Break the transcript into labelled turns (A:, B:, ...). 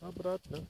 A: Обратно.